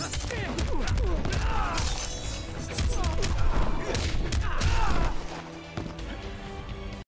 Let's go.